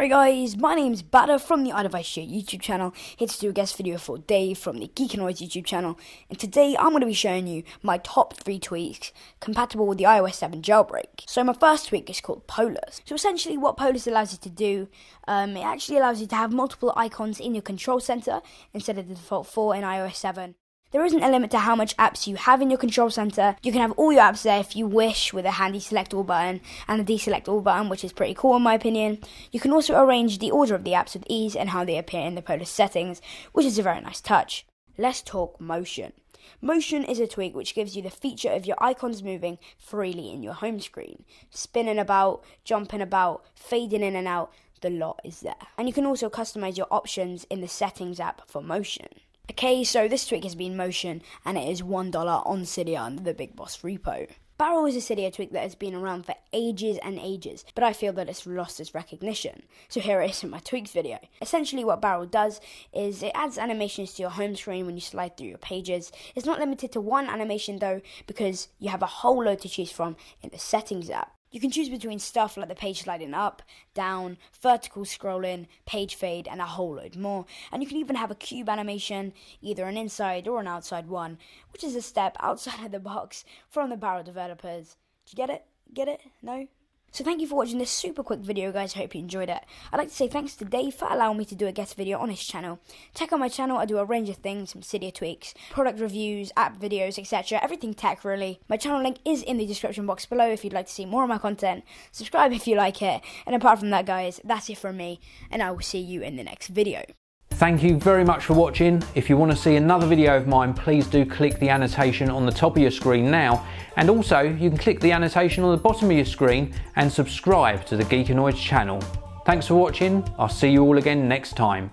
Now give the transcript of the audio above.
G'day guys, my name's Badr from the iDevice Show YouTube channel, here to do a guest video for Dave from the Geekanoids YouTube channel, and today I'm going to be showing you my top 3 tweaks compatible with the iOS 7 jailbreak. So my first tweak is called Polus. So essentially what Polus allows you to do, um, it actually allows you to have multiple icons in your control center instead of the default 4 in iOS 7. There isn't a limit to how much apps you have in your control center. You can have all your apps there if you wish with a handy select all button and a deselect all button, which is pretty cool in my opinion. You can also arrange the order of the apps with ease and how they appear in the Polus settings, which is a very nice touch. Let's talk motion. Motion is a tweak which gives you the feature of your icons moving freely in your home screen. Spinning about, jumping about, fading in and out, the lot is there. And you can also customize your options in the settings app for motion. Okay, so this tweak has been motion and it is $1 on Cydia under the Big Boss repo. Barrel is a Cydia tweak that has been around for ages and ages, but I feel that it's lost its recognition. So here it is in my tweaks video. Essentially what Barrel does is it adds animations to your home screen when you slide through your pages. It's not limited to one animation though, because you have a whole load to choose from in the settings app. You can choose between stuff like the page sliding up, down, vertical scrolling, page fade, and a whole load more. And you can even have a cube animation, either an inside or an outside one, which is a step outside of the box from the Barrel developers. Do you get it? Get it? No? So thank you for watching this super quick video guys, I hope you enjoyed it. I'd like to say thanks to Dave for allowing me to do a guest video on his channel. Check out my channel, I do a range of things, some Cydia tweaks, product reviews, app videos, etc. Everything tech really. My channel link is in the description box below if you'd like to see more of my content. Subscribe if you like it. And apart from that guys, that's it from me, and I will see you in the next video. Thank you very much for watching. If you want to see another video of mine, please do click the annotation on the top of your screen now. And also, you can click the annotation on the bottom of your screen and subscribe to the Geekanoids channel. Thanks for watching. I'll see you all again next time.